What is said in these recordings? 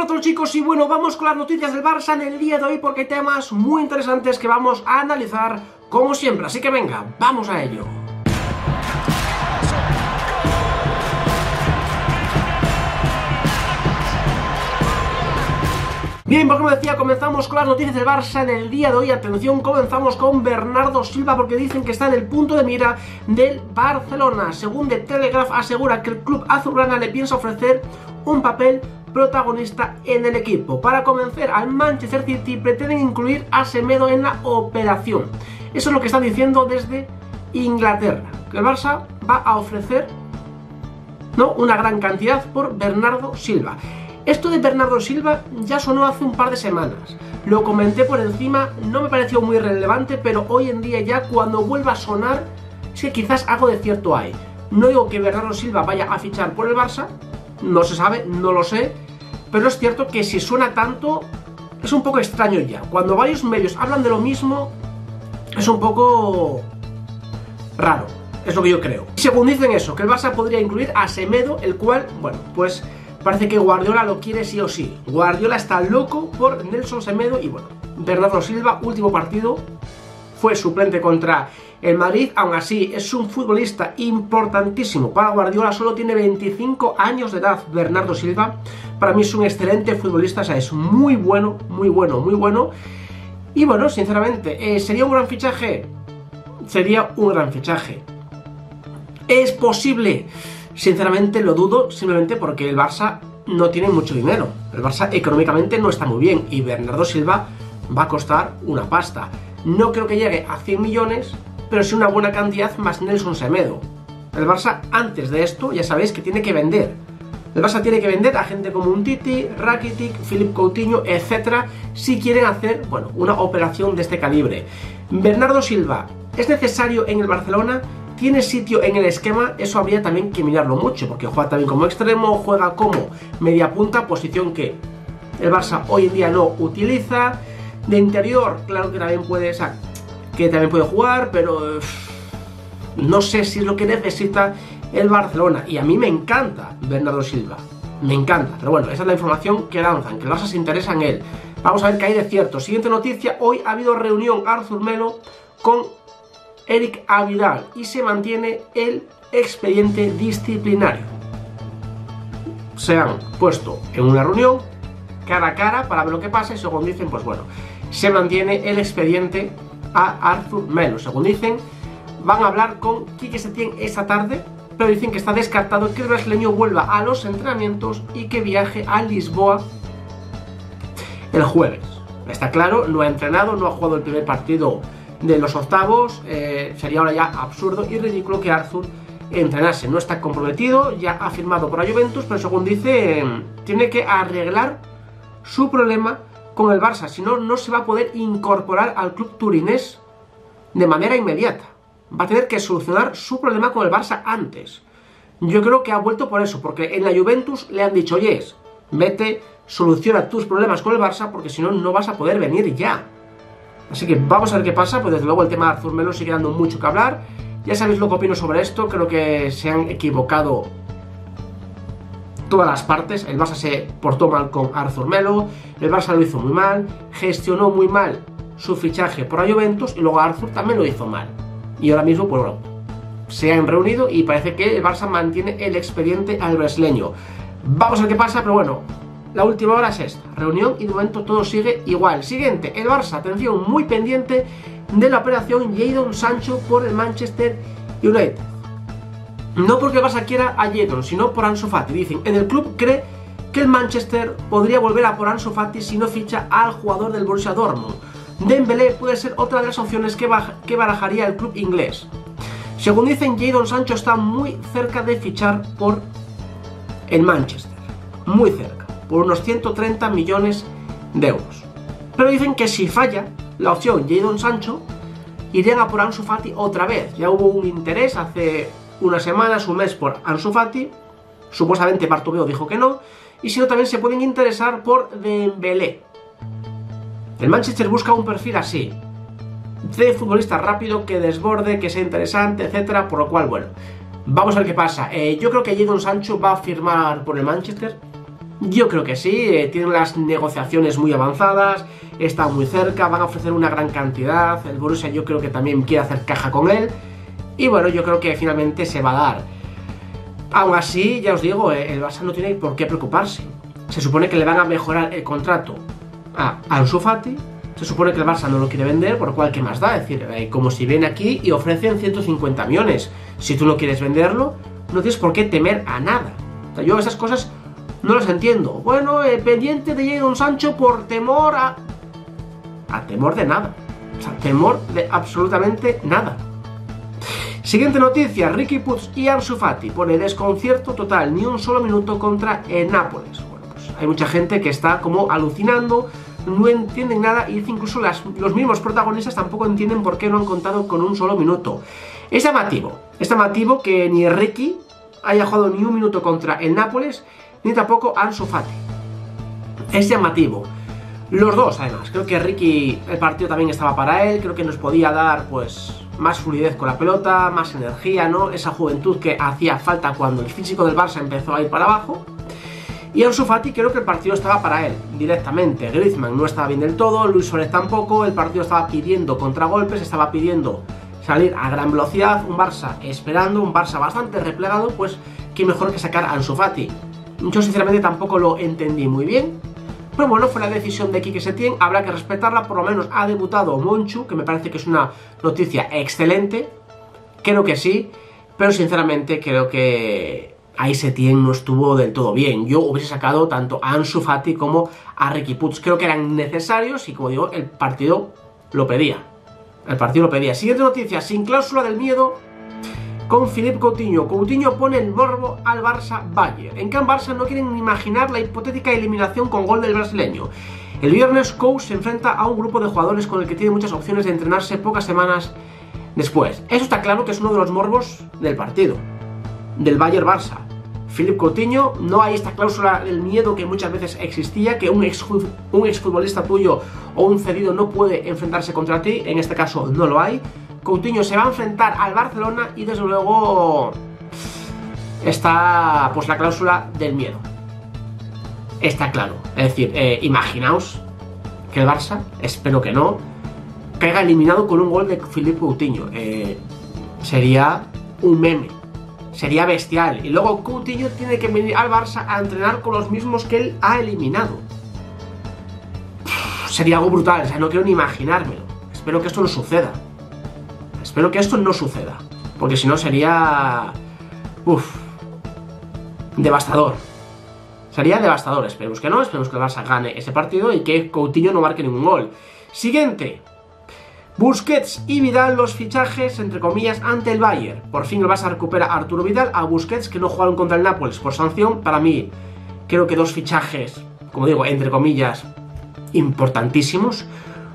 a chicos y bueno, vamos con las noticias del Barça en el día de hoy porque hay temas muy interesantes que vamos a analizar como siempre, así que venga, vamos a ello. Bien, pues como decía, comenzamos con las noticias del Barça en el día de hoy. Atención, comenzamos con Bernardo Silva porque dicen que está en el punto de mira del Barcelona. Según The Telegraph asegura que el club azulgrana le piensa ofrecer un papel protagonista en el equipo. Para convencer al Manchester City pretenden incluir a Semedo en la operación. Eso es lo que están diciendo desde Inglaterra. Que el Barça va a ofrecer ¿no? una gran cantidad por Bernardo Silva. Esto de Bernardo Silva ya sonó hace un par de semanas. Lo comenté por encima, no me pareció muy relevante, pero hoy en día ya cuando vuelva a sonar, es que quizás algo de cierto hay. No digo que Bernardo Silva vaya a fichar por el Barça, no se sabe, no lo sé, pero es cierto que si suena tanto, es un poco extraño ya. Cuando varios medios hablan de lo mismo, es un poco raro, es lo que yo creo. Según dicen eso, que el Barça podría incluir a Semedo, el cual, bueno, pues Parece que Guardiola lo quiere sí o sí. Guardiola está loco por Nelson Semedo y bueno, Bernardo Silva, último partido, fue suplente contra el Madrid, aún así es un futbolista importantísimo para Guardiola, solo tiene 25 años de edad Bernardo Silva, para mí es un excelente futbolista, o sea, es muy bueno, muy bueno, muy bueno, y bueno, sinceramente, eh, ¿sería un gran fichaje? Sería un gran fichaje. ¿Es posible? Sinceramente lo dudo simplemente porque el Barça no tiene mucho dinero. El Barça económicamente no está muy bien y Bernardo Silva va a costar una pasta. No creo que llegue a 100 millones, pero sí una buena cantidad más Nelson Semedo. El Barça antes de esto ya sabéis que tiene que vender. El Barça tiene que vender a gente como un Titi, Rakitic, Philip Coutinho, etc. si quieren hacer, bueno, una operación de este calibre. Bernardo Silva, ¿es necesario en el Barcelona? tiene sitio en el esquema, eso habría también que mirarlo mucho, porque juega también como extremo, juega como media punta, posición que el Barça hoy en día no utiliza. De interior, claro que también puede, que también puede jugar, pero no sé si es lo que necesita el Barcelona. Y a mí me encanta Bernardo Silva, me encanta. Pero bueno, esa es la información que lanzan, que el Barça se interesa en él. Vamos a ver qué hay de cierto. Siguiente noticia, hoy ha habido reunión Arthur Melo con Eric Avidal y se mantiene el expediente disciplinario. Se han puesto en una reunión cara a cara para ver lo que pasa y según dicen, pues bueno, se mantiene el expediente a Arthur Melo. Según dicen, van a hablar con Quique Setién esta tarde, pero dicen que está descartado que el brasileño vuelva a los entrenamientos y que viaje a Lisboa el jueves. Está claro, no ha entrenado, no ha jugado el primer partido de los octavos, eh, sería ahora ya absurdo y ridículo que Arthur entrenase. No está comprometido, ya ha firmado por la Juventus, pero según dice, tiene que arreglar su problema con el Barça, si no, no se va a poder incorporar al club turinés de manera inmediata. Va a tener que solucionar su problema con el Barça antes. Yo creo que ha vuelto por eso, porque en la Juventus le han dicho, oye, vete, soluciona tus problemas con el Barça, porque si no, no vas a poder venir ya. Así que vamos a ver qué pasa, pues desde luego el tema de Arthur Melo sigue dando mucho que hablar. Ya sabéis lo que opino sobre esto, creo que se han equivocado todas las partes. El Barça se portó mal con Arthur Melo, el Barça lo hizo muy mal, gestionó muy mal su fichaje por la Juventus y luego Arthur también lo hizo mal. Y ahora mismo, pues bueno, se han reunido y parece que el Barça mantiene el expediente al brasileño. Vamos a ver qué pasa, pero bueno, la última hora es esta, reunión y de momento todo sigue igual. Siguiente, el Barça, atención, muy pendiente de la operación Jadon Sancho por el Manchester United. No porque el Barça quiera a Jadon, sino por Ansu Fati. Dicen, en el club cree que el Manchester podría volver a por Ansu Fati si no ficha al jugador del Borussia Dortmund. Dembélé puede ser otra de las opciones que, que barajaría el club inglés. Según dicen, Jadon Sancho está muy cerca de fichar por el Manchester. Muy cerca por unos 130 millones de euros. Pero dicen que si falla la opción Jadon Sancho, irían a por Ansu Fati otra vez. Ya hubo un interés hace unas semanas, un mes por Ansu Fati. Supuestamente Bartomeu dijo que no. Y si no, también se pueden interesar por Dembélé. El Manchester busca un perfil así. De futbolista rápido, que desborde, que sea interesante, etcétera. Por lo cual, bueno, vamos a ver qué pasa. Eh, yo creo que Jadon Sancho va a firmar por el Manchester Yo creo que sí, eh, tienen las negociaciones muy avanzadas, está muy cerca, van a ofrecer una gran cantidad, el Borussia yo creo que también quiere hacer caja con él, y bueno, yo creo que finalmente se va a dar. Aún así, ya os digo, eh, el Barça no tiene por qué preocuparse. Se supone que le van a mejorar el contrato a Ansu Fati, se supone que el Barça no lo quiere vender, por lo cual, ¿qué más da? Es decir, eh, como si ven aquí y ofrecen 150 millones. Si tú no quieres venderlo, no tienes por qué temer a nada. O sea, yo esas cosas no las entiendo. Bueno, eh, pendiente de Jadon Sancho por temor a... A temor de nada. O sea, temor de absolutamente nada. Siguiente noticia, Ricky Puig y Ansu Fati pone desconcierto total, ni un solo minuto contra el Nápoles. Bueno, pues hay mucha gente que está como alucinando, no entienden nada y incluso los mismos protagonistas tampoco entienden por qué no han contado con un solo minuto. Es llamativo, es llamativo que ni Ricky haya jugado ni un minuto contra el Nápoles ni tampoco Ansu Fati. Es llamativo. Los dos, además. Creo que Ricky, el partido también estaba para él. Creo que nos podía dar, pues, más fluidez con la pelota, más energía, ¿no? Esa juventud que hacía falta cuando el físico del Barça empezó a ir para abajo. Y Ansu Fati creo que el partido estaba para él, directamente. Griezmann no estaba bien del todo, Luis Suárez tampoco. El partido estaba pidiendo contragolpes, estaba pidiendo salir a gran velocidad. Un Barça esperando, un Barça bastante replegado, pues, qué mejor que sacar a Ansu. Yo sinceramente tampoco lo entendí muy bien. Pero bueno, fue la decisión de Kike Setién, habrá que respetarla, por lo menos ha debutado Monchu, que me parece que es una noticia excelente. Creo que sí, pero sinceramente creo que ahí Setién no estuvo del todo bien. Yo hubiese sacado tanto a Ansu Fati como a Ricky Puig. Creo que eran necesarios y como digo, el partido lo pedía. El partido lo pedía. Siguiente noticia, sin cláusula del miedo, con Philippe Coutinho. Coutinho pone el morbo al Barça Bayern. En Can Barça no quieren imaginar la hipotética eliminación con gol del brasileño. El viernes Kou se enfrenta a un grupo de jugadores con el que tiene muchas opciones de entrenarse pocas semanas después. Eso está claro que es uno de los morbos del partido, del Bayern Barça. Philippe Coutinho, no hay esta cláusula del miedo que muchas veces existía, que un exfutbolista tuyo o un cedido no puede enfrentarse contra ti, en este caso no lo hay. Coutinho se va a enfrentar al Barcelona y desde luego está pues la cláusula del miedo. Está claro. Es decir, eh, imaginaos que el Barça, espero que no, caiga eliminado con un gol de Filipe Coutinho. Eh, sería un meme. Sería bestial. Y luego Coutinho tiene que venir al Barça a entrenar con los mismos que él ha eliminado. sería algo brutal. O sea, no quiero ni imaginármelo. Espero que esto no suceda. Espero que esto no suceda. Porque si no sería... Uf. Devastador. Sería devastador. Esperemos que no. Esperemos que el Barça gane ese partido y que Coutinho no marque ningún gol. Siguiente. Busquets y Vidal los fichajes, entre comillas, ante el Bayern. Por fin el Barça recupera a Arturo Vidal, a Busquets, que no jugaron contra el Nápoles por sanción. Para mí, creo que dos fichajes, como digo, entre comillas, importantísimos.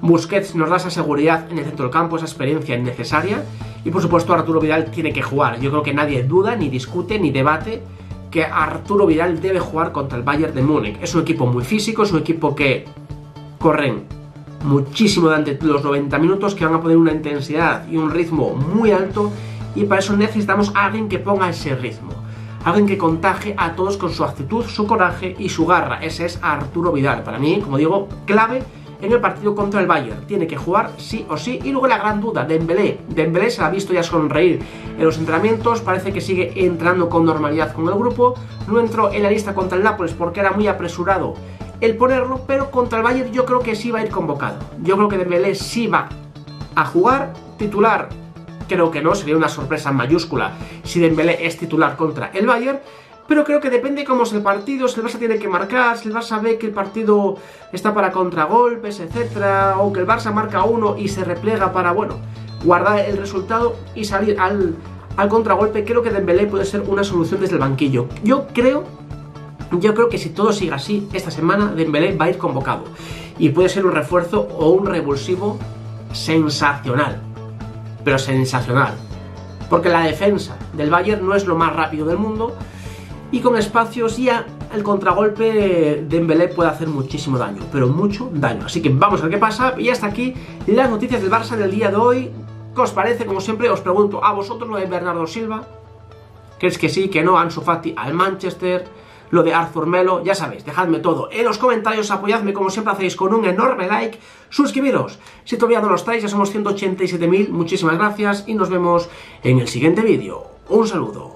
Busquets nos da esa seguridad en el centro del campo, esa experiencia necesaria. Y por supuesto Arturo Vidal tiene que jugar. Yo creo que nadie duda, ni discute, ni debate que Arturo Vidal debe jugar contra el Bayern de Múnich. Es un equipo muy físico, es un equipo que corren muchísimo durante los 90 minutos, que van a poner una intensidad y un ritmo muy alto. Y para eso necesitamos a alguien que ponga ese ritmo. Alguien que contagie a todos con su actitud, su coraje y su garra. Ese es Arturo Vidal. Para mí, como digo, clave en el partido contra el Bayern. Tiene que jugar sí o sí. Y luego la gran duda, Dembélé. Dembélé se ha visto ya sonreír en los entrenamientos, parece que sigue entrando con normalidad con el grupo. No entró en la lista contra el Nápoles porque era muy apresurado el ponerlo, pero contra el Bayern yo creo que sí va a ir convocado. Yo creo que Dembélé sí va a jugar titular. Creo que no, sería una sorpresa mayúscula si Dembélé es titular contra el Bayern pero creo que depende cómo es el partido, si el Barça tiene que marcar, si el Barça ve que el partido está para contragolpes, etcétera, o que el Barça marca uno y se replega para, bueno, guardar el resultado y salir al, al contragolpe, creo que Dembélé puede ser una solución desde el banquillo. Yo creo, yo creo que si todo sigue así, esta semana Dembélé va a ir convocado y puede ser un refuerzo o un revulsivo sensacional, pero sensacional. Porque la defensa del Bayern no es lo más rápido del mundo, y con espacios ya el contragolpe de Dembélé puede hacer muchísimo daño, pero mucho daño. Así que vamos a ver qué pasa. Y hasta aquí las noticias del Barça del día de hoy. ¿Qué os parece? Como siempre os pregunto a vosotros lo de Bernardo Silva. ¿Crees que sí, que no? Ansu Fati al Manchester. lo de Arthur Melo, ya sabéis, dejadme todo en los comentarios, apoyadme como siempre hacéis con un enorme like, suscribiros si todavía no lo estáis, ya somos 187.000, muchísimas gracias y nos vemos en el siguiente vídeo. Un saludo.